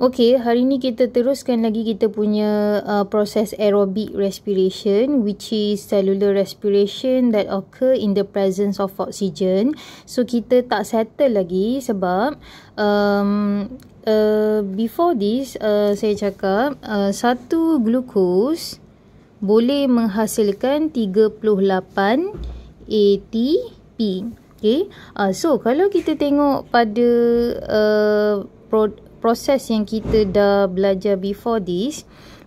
Okey, hari ni kita teruskan lagi kita punya uh, proses aerobic respiration which is cellular respiration that occur in the presence of oxygen. So kita tak settle lagi sebab um, uh, before this uh, saya cakap uh, satu glukos boleh menghasilkan 38 ATP. Okay. Uh, so kalau kita tengok pada uh, proses yang kita dah belajar before this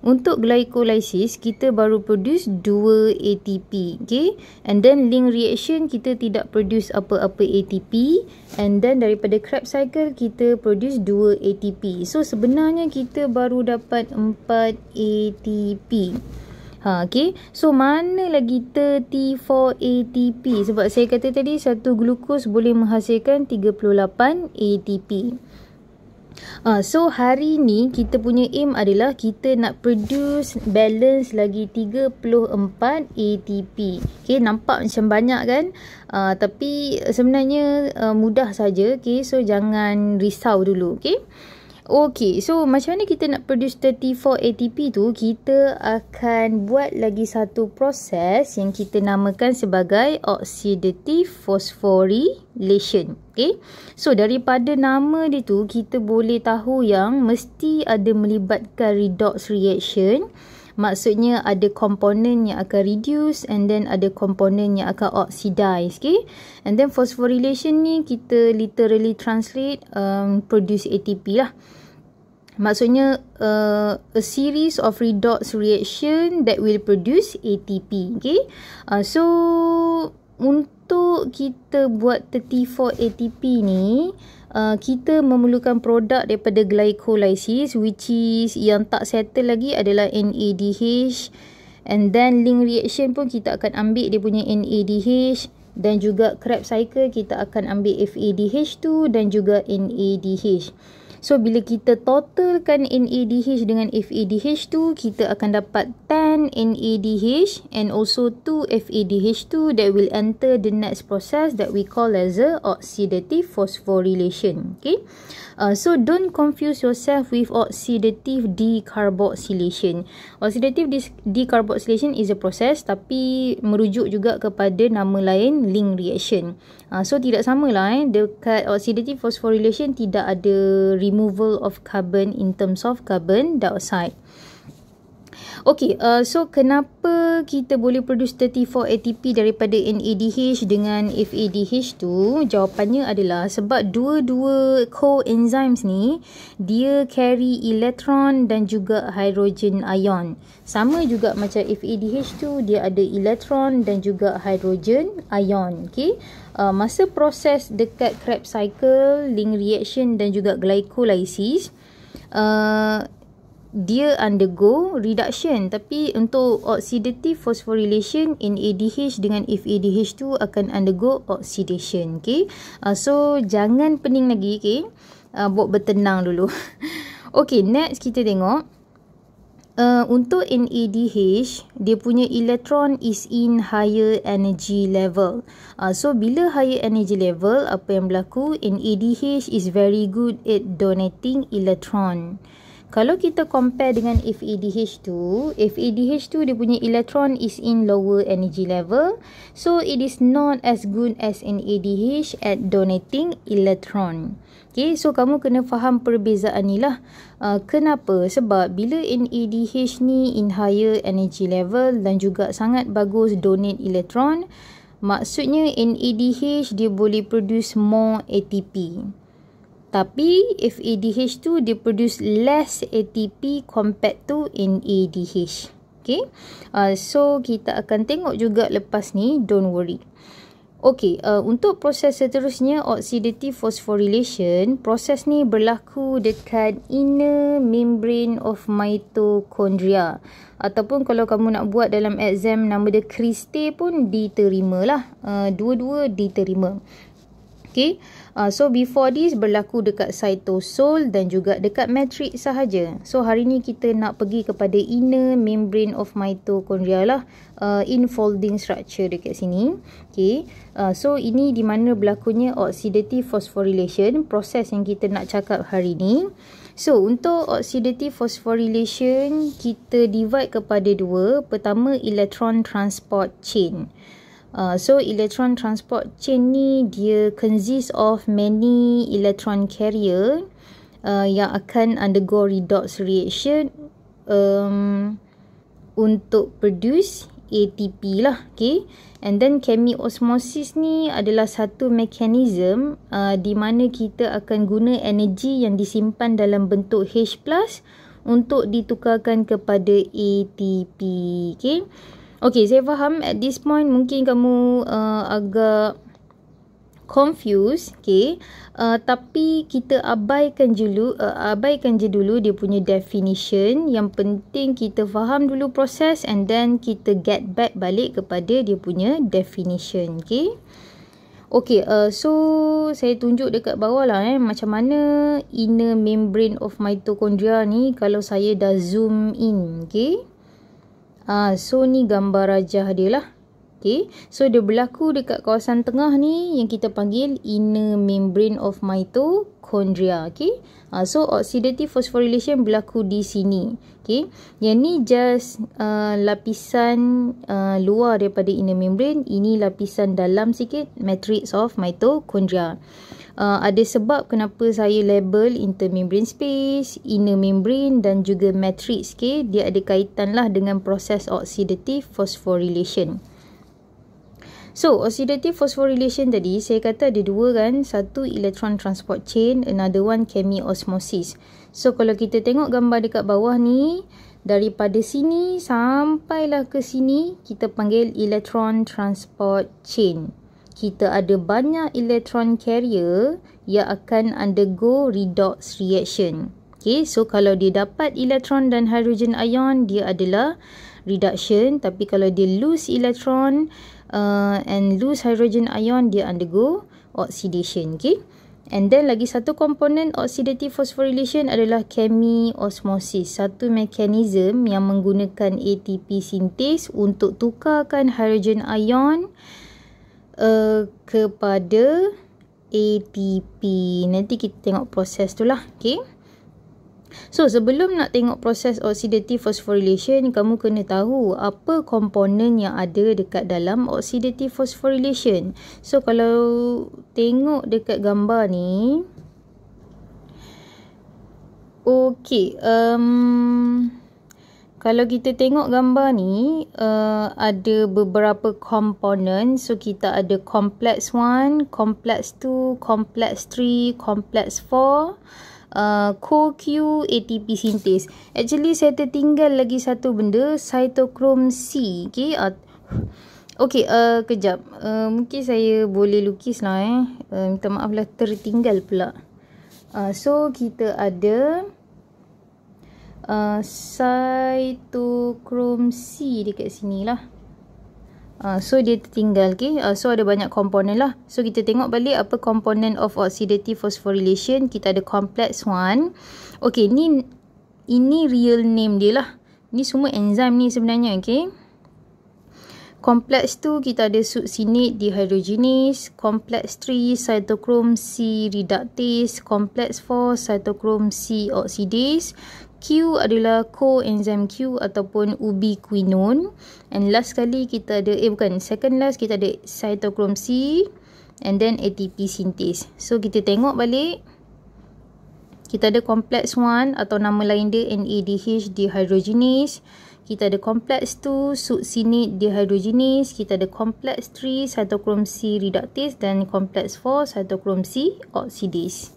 untuk glycolysis kita baru produce 2 ATP okay and then link reaction kita tidak produce apa-apa ATP and then daripada Krebs cycle kita produce 2 ATP so sebenarnya kita baru dapat 4 ATP Ha, okay. So, mana lagi 34 ATP? Sebab saya kata tadi, satu glukos boleh menghasilkan 38 ATP. Uh, so hari ni kita punya aim adalah kita nak produce balance lagi 34 ATP. Okay, nampak macam banyak kan? Uh, tapi sebenarnya uh, mudah saja. Okay, so jangan risau dulu. Okay. Okay, so macam mana kita nak produce 34 ATP tu, kita akan buat lagi satu proses yang kita namakan sebagai oxidative phosphorylation. Okay, so daripada nama dia tu, kita boleh tahu yang mesti ada melibatkan redox reaction. Maksudnya ada komponen yang akan reduce and then ada komponen yang akan oxidize. Okay, and then phosphorylation ni kita literally translate um, produce ATP lah. Maksudnya uh, a series of redox reaction that will produce ATP. Okay. Uh, so untuk kita buat 34 ATP ni, uh, kita memerlukan produk daripada glycolysis which is yang tak settle lagi adalah NADH. And then link reaction pun kita akan ambil dia punya NADH dan juga Krebs cycle kita akan ambil FADH2 dan juga NADH. So bila kita totalkan NADH dengan FADH2, kita akan dapat 10 NADH and also 2 FADH2 that will enter the next process that we call as a oxidative phosphorylation. Okay. Uh, so don't confuse yourself with oxidative decarboxylation. Oxidative decarboxylation is a process tapi merujuk juga kepada nama lain link reaction. Uh, so tidak sama lah eh. Dekat oxidative phosphorylation tidak ada removal of carbon in terms of carbon dioxide. Okay, uh, so kenapa kita boleh produce 34 ATP daripada NADH dengan FADH tu? Jawapannya adalah sebab dua-dua coenzymes ni dia carry electron dan juga hydrogen ion. Sama juga macam FADH tu dia ada electron dan juga hydrogen ion. Okay, uh, masa proses dekat Krebs cycle, link reaction dan juga glycolysis, uh, dia undergo reduction. Tapi untuk oxidative phosphorylation NADH dengan FADH2 akan undergo oxidation okey uh, so jangan pening lagi okey uh, buat bertenang dulu. Okey next kita tengok. Uh, untuk NADH dia punya electron is in higher energy level. Uh, so bila higher energy level apa yang berlaku? NADH is very good at donating electron kalau kita compare dengan FADH2, FADH2 dia punya electron is in lower energy level. So, it is not as good as NADH at donating electron. Okay, so kamu kena faham perbezaan ni lah. Uh, kenapa? Sebab bila NADH ni in higher energy level dan juga sangat bagus donate electron, maksudnya NADH dia boleh produce more ATP. Tapi if ADH2 dia produce less ATP compared to NADH. Okay. Uh, so kita akan tengok juga lepas ni. Don't worry. Okay. Uh, untuk proses seterusnya oxidative phosphorylation. Proses ni berlaku dekat inner membrane of mitochondria. Ataupun kalau kamu nak buat dalam exam nama dia Christe pun diterima lah. Uh, dua-dua diterima. Okay. Uh, so before this berlaku dekat cytosol dan juga dekat matrix sahaja. So hari ni kita nak pergi kepada inner membrane of mitochondria lah. Uh, infolding structure dekat sini. Okay. Uh, so ini di mana berlakunya oxidative phosphorylation. Proses yang kita nak cakap hari ni. So untuk oxidative phosphorylation kita divide kepada dua. Pertama electron transport chain. Uh, so electron transport chain ni dia consist of many electron carrier uh, yang akan undergo redox reaction um, untuk produce ATP lah okay? And then chemiosmosis ni adalah satu mekanism uh, di mana kita akan guna energi yang disimpan dalam bentuk H+ untuk ditukarkan kepada ATP okay Okay, saya faham at this point mungkin kamu uh, agak confused, okay. Uh, tapi kita abaikan dulu, uh, abaikan je dulu dia punya definition. Yang penting kita faham dulu proses and then kita get back balik kepada dia punya definition, okay. Okay, uh, so saya tunjuk dekat bawah lah eh, macam mana inner membrane of mitochondria ni kalau saya dah zoom in, okay. Ah, so ni gambar rajah dia lah. Okay. So dia berlaku dekat kawasan tengah ni yang kita panggil inner membrane of mitochondria. Okay. Ah, so oxidative phosphorylation berlaku di sini. Okay. Yang ni just uh, lapisan uh, luar daripada inner membrane. Ini lapisan dalam sikit matrix of mitochondria uh, ada sebab kenapa saya label intermembrane space, inner membrane dan juga matrix. Okay? Dia ada kaitan lah dengan proses oxidative phosphorylation. So, oxidative phosphorylation tadi, saya kata ada dua kan. Satu electron transport chain, another one chemiosmosis. So, kalau kita tengok gambar dekat bawah ni, daripada sini sampailah ke sini, kita panggil electron transport chain kita ada banyak electron carrier yang akan undergo redox reaction. Okay, so kalau dia dapat elektron dan hydrogen ion, dia adalah reduction. Tapi kalau dia lose electron uh, and lose hydrogen ion, dia undergo oxidation. Okay. And then lagi satu komponen oxidative phosphorylation adalah chemiosmosis. Satu mekanisme yang menggunakan ATP sintes untuk tukarkan hydrogen ion uh, kepada ATP. Nanti kita tengok proses tu lah. Okay. So sebelum nak tengok proses oxidative phosphorylation, kamu kena tahu apa komponen yang ada dekat dalam oxidative phosphorylation. So kalau tengok dekat gambar ni. Okay. Um, kalau kita tengok gambar ni uh, ada beberapa komponen so kita ada complex 1 complex 2 complex 3 complex 4 uh, co-Q ATP synthase actually saya tertinggal lagi satu benda cytochrome C okay uh, Okay, uh, kejap. Uh, mungkin saya boleh lukis lah eh. Uh, minta maaf lah tertinggal pula. Uh, so, kita ada uh, cytochrome C dekat sini lah. Uh, so dia tertinggal okay. Uh, so ada banyak komponen lah. So kita tengok balik apa komponen of oxidative phosphorylation. Kita ada complex one. Okay ni ini real name dia lah. Ni semua enzim ni sebenarnya okay. Complex tu kita ada succinate dehydrogenase, complex 3 cytochrome C reductase, complex 4 cytochrome C oxidase, Q adalah coenzyme Q ataupun ubiquinone. And last sekali kita ada, eh bukan, second last kita ada cytochrome C and then ATP synthase. So kita tengok balik. Kita ada complex 1 atau nama lain dia NADH dehydrogenase. Kita ada complex 2 succinate dehydrogenase. Kita ada complex 3 cytochrome C reductase dan complex 4 cytochrome C oxidase.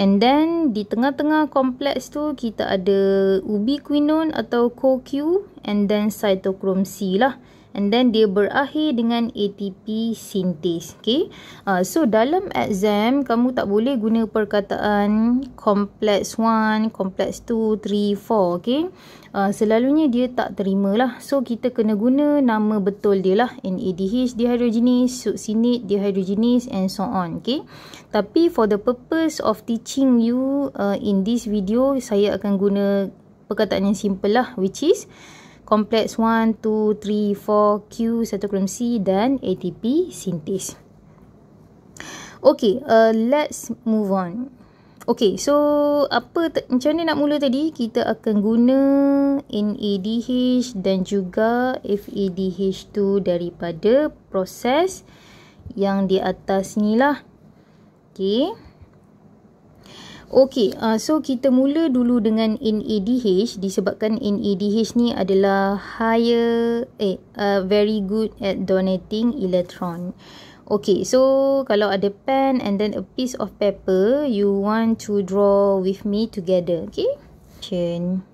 And then di tengah-tengah kompleks tu kita ada ubiquinone atau CoQ and then cytochrome C lah. And then dia berakhir dengan ATP sintase okay? Uh, so dalam exam kamu tak boleh guna perkataan complex 1 complex 2 3 4 okay? Uh, selalunya dia tak terima lah. So kita kena guna nama betul dia lah. NADH dehydrogenase succinate dehydrogenase and so on okay? Tapi for the purpose of teaching you uh, in this video saya akan guna perkataan yang simple lah which is complex 1, 2, 3, 4, Q, cytochrome C dan ATP sintase. Okay, uh, let's move on. Okay, so apa macam mana nak mula tadi? Kita akan guna NADH dan juga FADH2 daripada proses yang di atas ni lah. Okay. Okey, uh, so kita mula dulu dengan NADH disebabkan NADH ni adalah higher eh uh, very good at donating electron. Okay, so kalau ada pen and then a piece of paper, you want to draw with me together, okay? Chain.